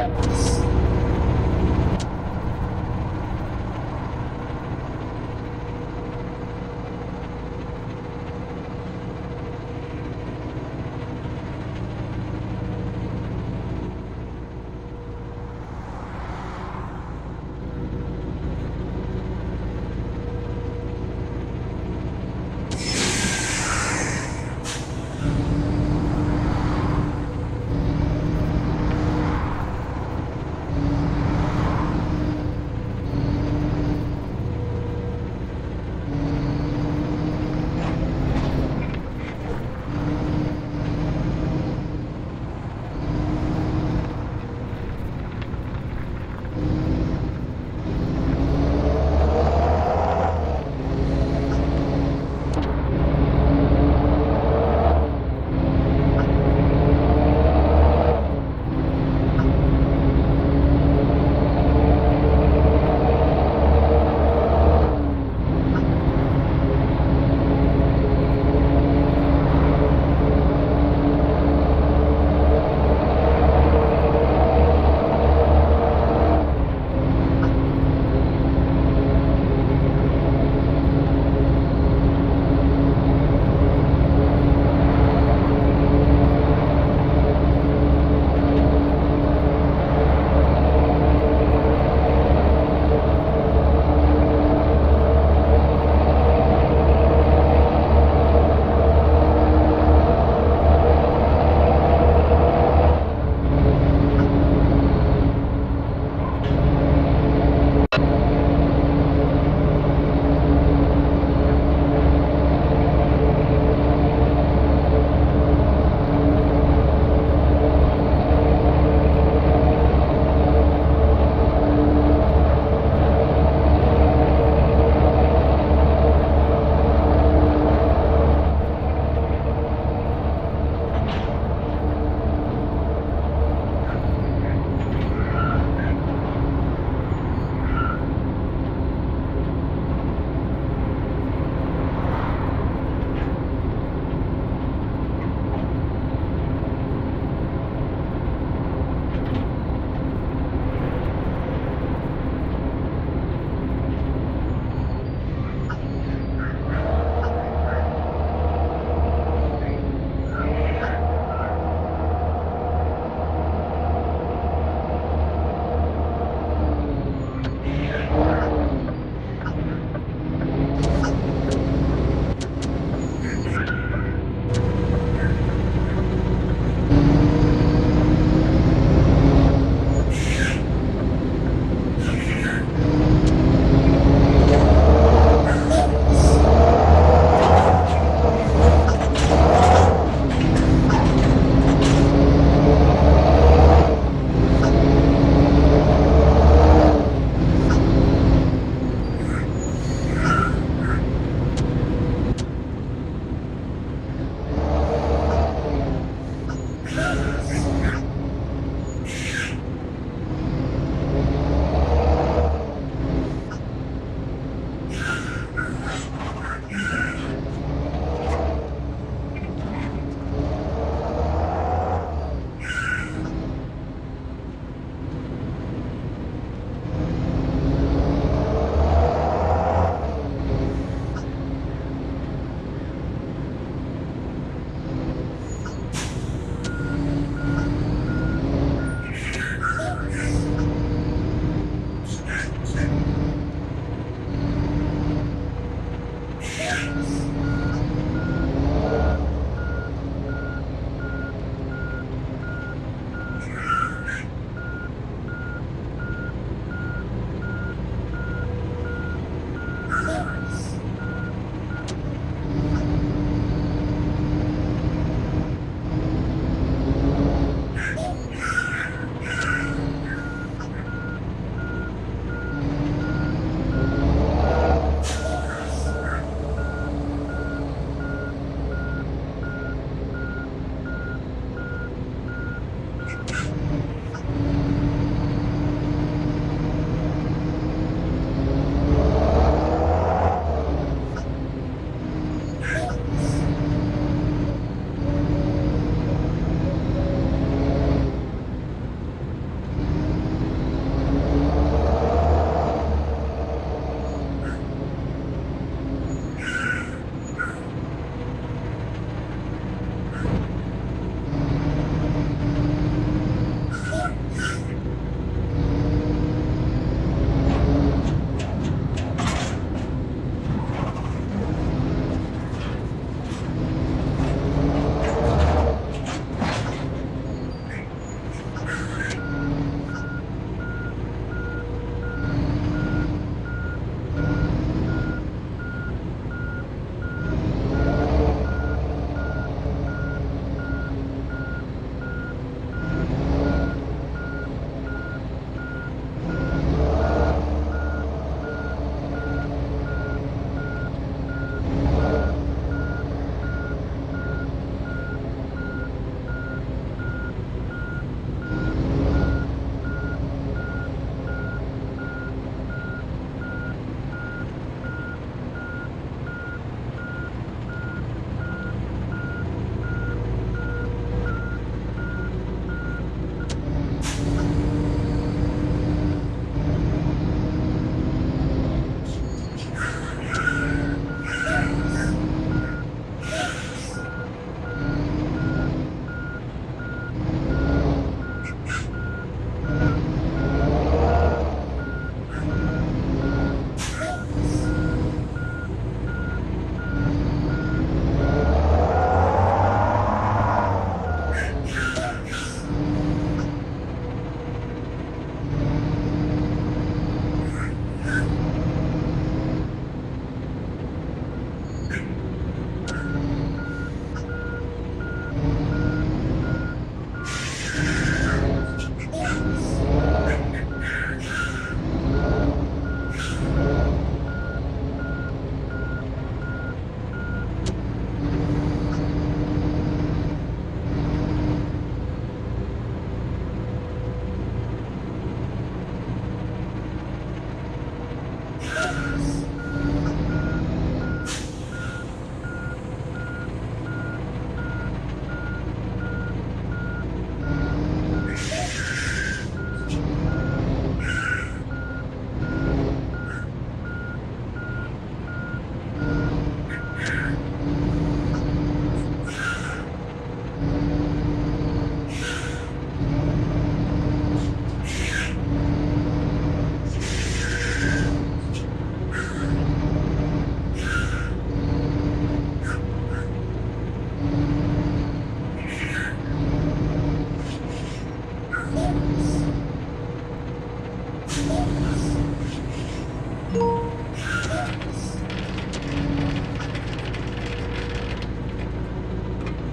Yeah.